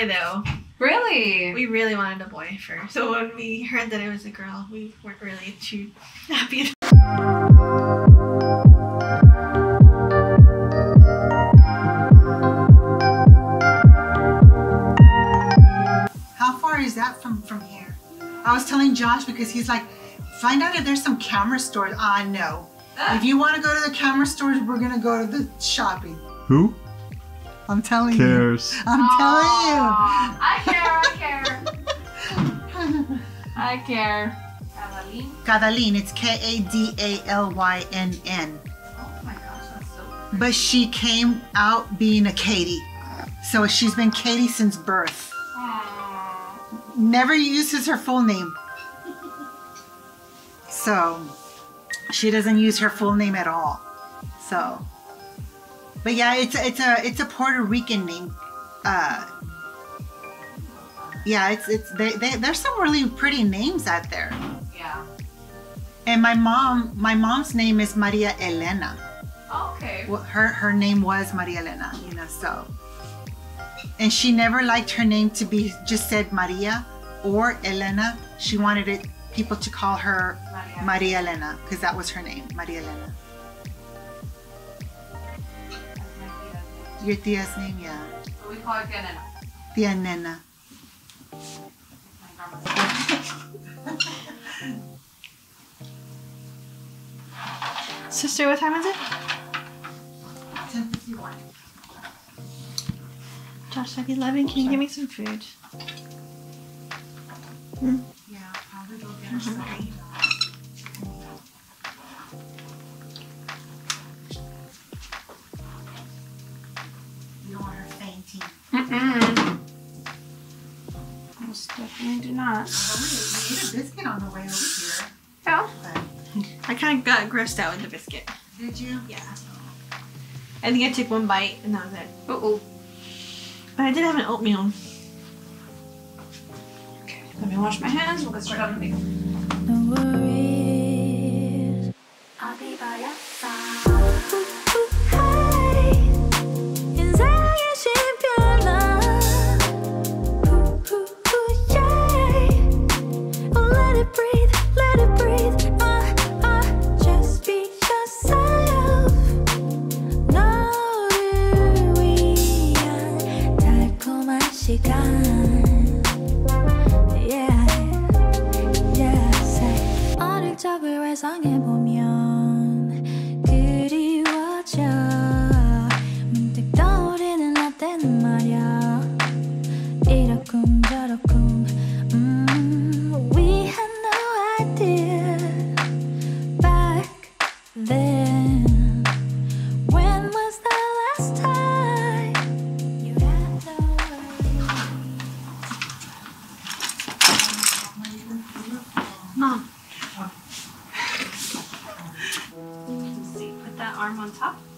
boy though. Really? We really wanted a boy first. So when we heard that it was a girl, we weren't really too happy. How far is that from from here? I was telling Josh because he's like, find out if there's some camera stores. Ah, no. If you want to go to the camera stores, we're gonna go to the shopping. Who I'm telling you. I'm Aw, I care, I care. I care. Cataline? telling it's K A D A L Y N N. Oh my gosh, that's so But she came out being a Katie. So she's been Katie since birth. Aww. Never uses her full name. So she doesn't use her full name at all. So but yeah, it's a, it's a it's a Puerto Rican name. Uh yeah, it's it's they, they there's some really pretty names out there. Yeah. And my mom, my mom's name is Maria Elena. Okay. Her her name was Maria Elena, you know, so. And she never liked her name to be just said Maria or Elena. She wanted it people to call her Maria. Maria Elena because that was her name, Maria Elena. Your tia's name, yeah, So we call her Tia Nena. Tia Nena. Sister, what time is it? 1051. Josh, I'd be loving. Can you give me some food? Yeah, I'll probably go get her mm-hmm. something. You Most definitely do not. Oh, we ate a biscuit on the way over here. Yeah. But, I kind of got grossed out with the biscuit. did you? Yeah. I think I took one bite and that was it. Uh-oh. But I did have an oatmeal. Okay, let me wash my hands. We'll get started on the video. No worries, I'll be by your on top.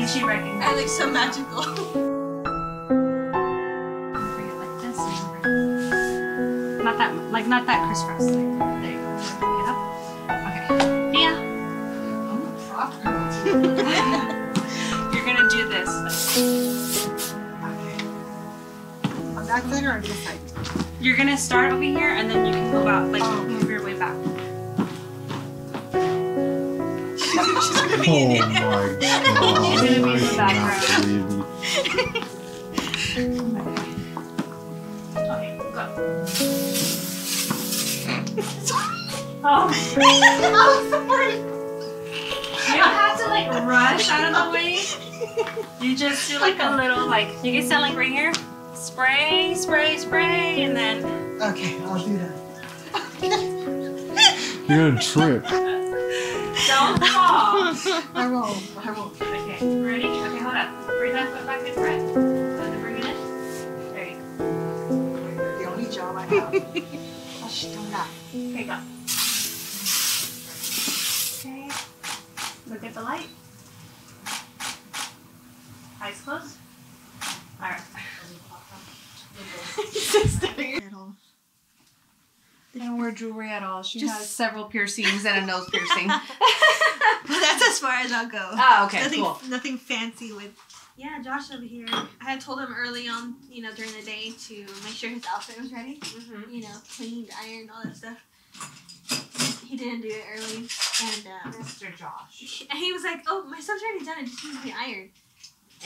I don't she recognized I look so magical. Like this. and Not that, like not that crisscross. Like, there you go. Bring it up. Okay. Yeah. I'm a prop girl. You're gonna do this. Okay. On that side or on this side? You're gonna start over here and then you can go out, like Oh. Move your way back. Oh my god. She's gonna be in the I cannot background. believe you. Okay, go. oh, I'm sorry. you don't have to like rush out of the way. You just do like a little like you can stand like right here. Spray, spray, spray, and then Okay, I'll do that. You're gonna trip. Don't fall. I won't. I won't. Okay, ready? Okay, hold up. Bring that foot back in front. Then bring it in. There you go. The only job I have. Oh, shh, don't laugh. Okay, go. Okay. Look at the light. Eyes closed. Alright. They don't wear jewelry at all. She has several piercings and a nose piercing. But that's as far as I'll go. oh, okay, nothing, cool. nothing fancy with. Yeah, Josh over here. I had told him early on, you know, during the day to make sure his outfit was ready. Mm-hmm. You know, cleaned, ironed, all that stuff. He didn't do it early, and um, Mr. Josh. and he was like, "Oh, my stuff's already done. It just needs to be ironed."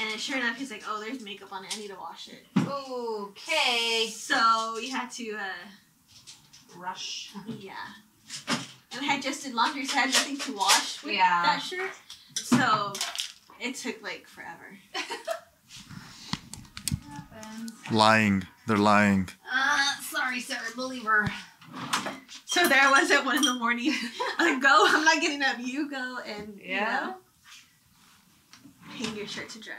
And sure enough, he's like, "Oh, there's makeup on it. I need to wash it." Okay. So you had to, uh, Rush. yeah. And I had just did laundry, so I had nothing to wash with Yeah. that shirt. So it took like forever. Lying. They're lying. Uh, sorry, sir. Believer. So there I was at one in the morning. I'm like, go. I'm not getting up. You go and you Yeah. know, hang your shirt to dry.